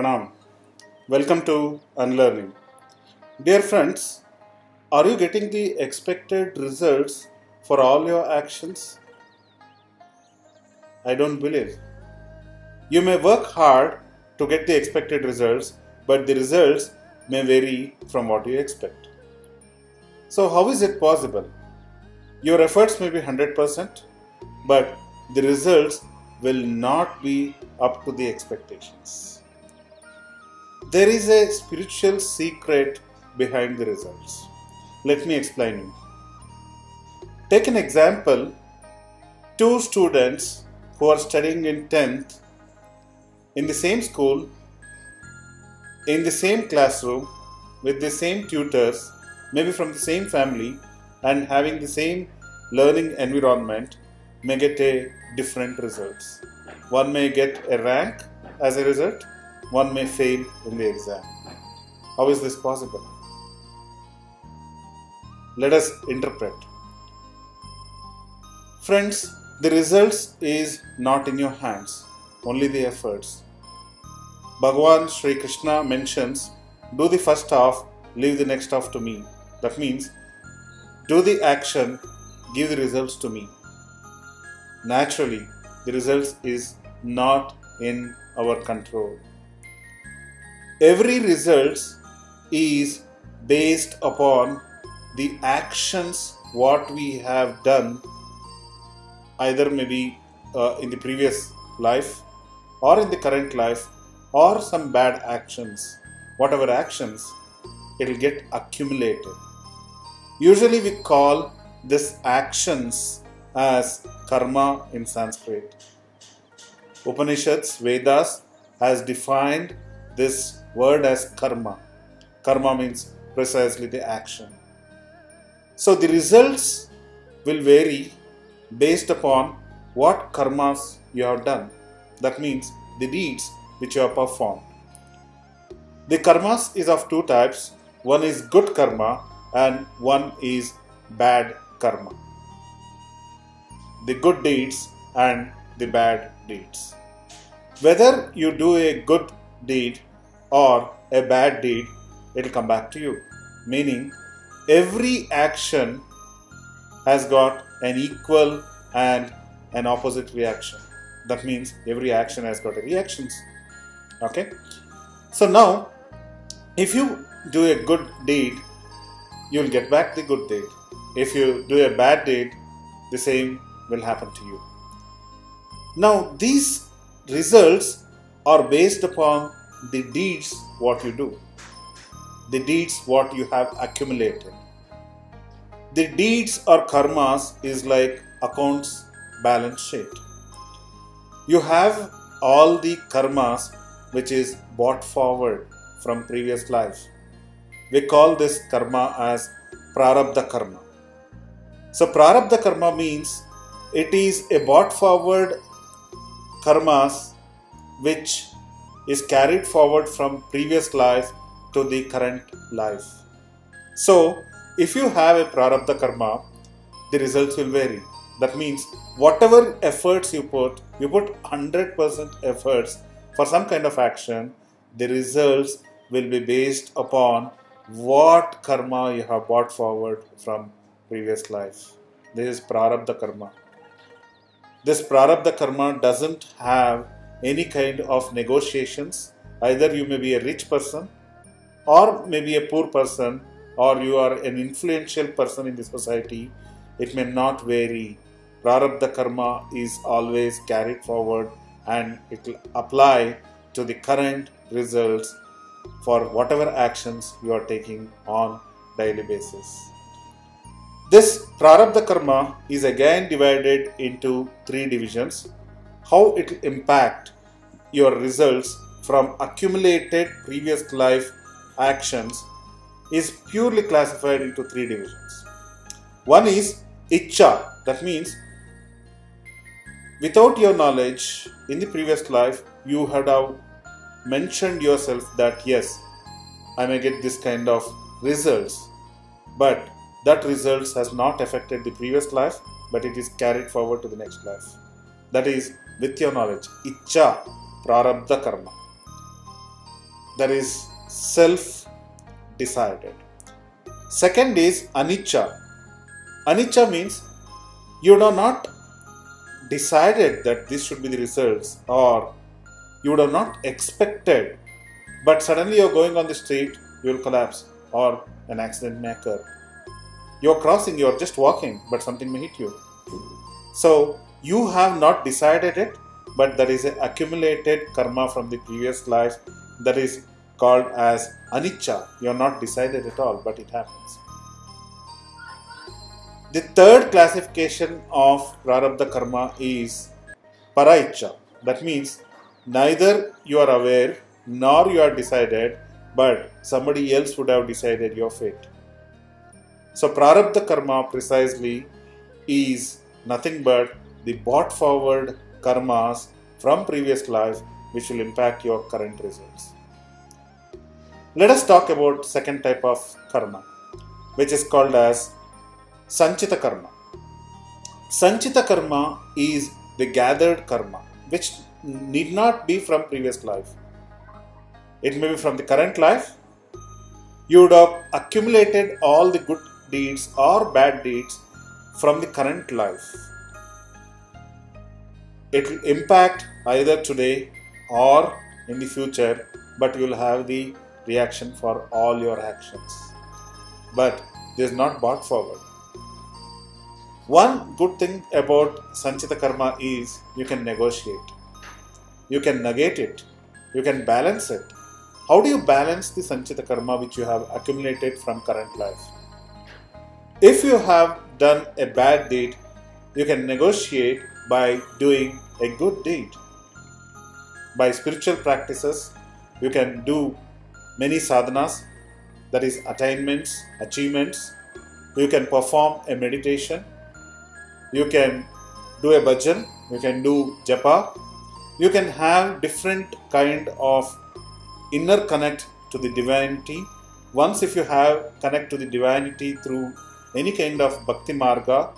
Pranam. Welcome to Unlearning. Dear friends, are you getting the expected results for all your actions? I don't believe. You may work hard to get the expected results, but the results may vary from what you expect. So, how is it possible? Your efforts may be 100%, but the results will not be up to the expectations. There is a spiritual secret behind the results. Let me explain you. Take an example two students who are studying in 10th in the same school, in the same classroom, with the same tutors, maybe from the same family, and having the same learning environment may get a different results. One may get a rank as a result, one may fail in the exam. How is this possible? Let us interpret. Friends, the results is not in your hands, only the efforts. Bhagavan Sri Krishna mentions, do the first half, leave the next half to me. That means, do the action, give the results to me. Naturally, the results is not in our control. Every results is based upon the actions what we have done either maybe uh, in the previous life or in the current life or some bad actions. Whatever actions it will get accumulated. Usually we call this actions as karma in sanskrit. Upanishads vedas has defined this word as karma karma means precisely the action so the results will vary based upon what karmas you have done. That means the deeds which you have performed. The karmas is of two types. One is good karma and one is bad karma. The good deeds and the bad deeds. Whether you do a good deed or a bad deed, it will come back to you. Meaning, every action has got an equal and an opposite reaction. That means every action has got a reactions. Okay. So now, if you do a good deed, you will get back the good deed. If you do a bad deed, the same will happen to you. Now, these results are based upon the deeds what you do, the deeds what you have accumulated the deeds or karmas is like accounts balance sheet. You have all the karmas which is brought forward from previous life. We call this karma as prarabdha karma. So prarabdha karma means it is a brought forward karmas which is carried forward from previous life to the current life. So if you have a prarabdha karma, the results will vary. That means whatever efforts you put, you put 100% efforts for some kind of action, the results will be based upon what karma you have brought forward from previous life. This is prarabdha karma. This prarabdha karma doesn't have any kind of negotiations. Either you may be a rich person or maybe a poor person or you are an influential person in the society, it may not vary. Prarabdha karma is always carried forward and it will apply to the current results for whatever actions you are taking on daily basis. This prarabdha karma is again divided into three divisions. How it will impact your results from accumulated previous life actions is purely classified into three divisions. One is Icha, that means without your knowledge in the previous life, you had mentioned yourself that yes, I may get this kind of results, but that results has not affected the previous life, but it is carried forward to the next life. That is with your knowledge. Icha, prarabdha karma. that is self decided. Second is anicca. Anicca means you have not decided that this should be the results or you would have not expected but suddenly you're going on the street you will collapse or an accident may occur you're crossing you're just walking but something may hit you so you have not decided it but there is an accumulated karma from the previous life that is called as anicca. You're not decided at all but it happens. The third classification of prarabdha karma is paraicha that means neither you are aware nor you are decided but somebody else would have decided your fate. So prarabdha karma precisely is nothing but the brought forward karmas from previous life which will impact your current results. Let us talk about second type of karma which is called as sanchita karma. Sanchita karma is the gathered karma which need not be from previous life. It may be from the current life. You would have accumulated all the good deeds or bad deeds from the current life. It will impact either today or in the future, but you will have the reaction for all your actions. But this is not brought forward. One good thing about Sanchita Karma is you can negotiate, you can negate it, you can balance it. How do you balance the Sanchita Karma which you have accumulated from current life? If you have done a bad deed, you can negotiate by doing a good deed. By spiritual practices, you can do many sadhanas, that is, attainments, achievements. You can perform a meditation. You can do a bhajan. You can do japa. You can have different kind of inner connect to the divinity. Once, if you have connect to the divinity through any kind of bhakti marga,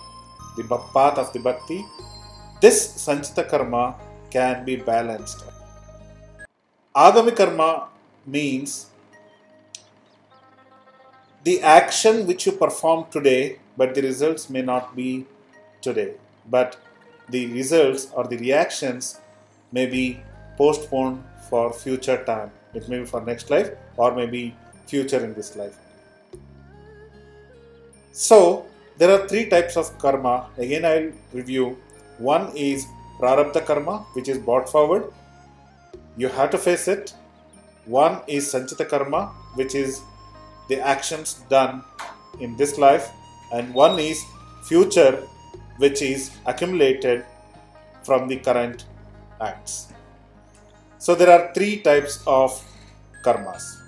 the path of the bhakti, this sanchita karma can be balanced. Agami karma means the action which you perform today, but the results may not be today. But the results or the reactions may be postponed for future time. It may be for next life or maybe future in this life. So, there are three types of karma. Again, I'll review. One is prarabdha karma, which is brought forward. You have to face it. One is sanchita karma, which is the actions done in this life. And one is future, which is accumulated from the current acts. So there are three types of karmas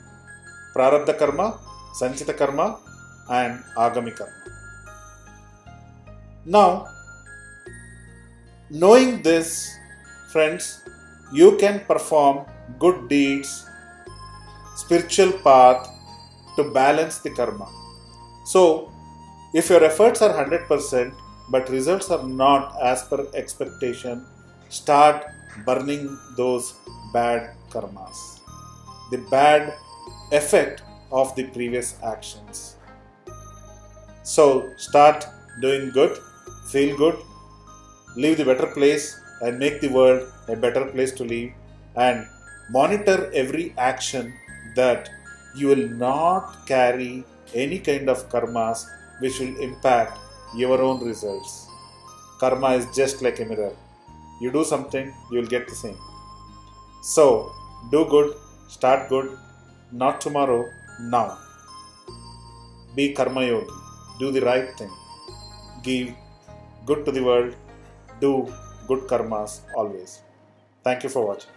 prarabdha karma, sanchita karma, and agami karma. Now, knowing this, friends, you can perform good deeds, spiritual path to balance the karma. So, if your efforts are 100% but results are not as per expectation, start burning those bad karmas, the bad effect of the previous actions. So start doing good, feel good, leave the better place and make the world a better place to live and monitor every action that you will not carry any kind of karmas which will impact your own results. Karma is just like a mirror. You do something, you will get the same. So, do good, start good, not tomorrow, now. Be Karma Yogi. Do the right thing. Give good to the world. Do good karmas always. Thank you for watching.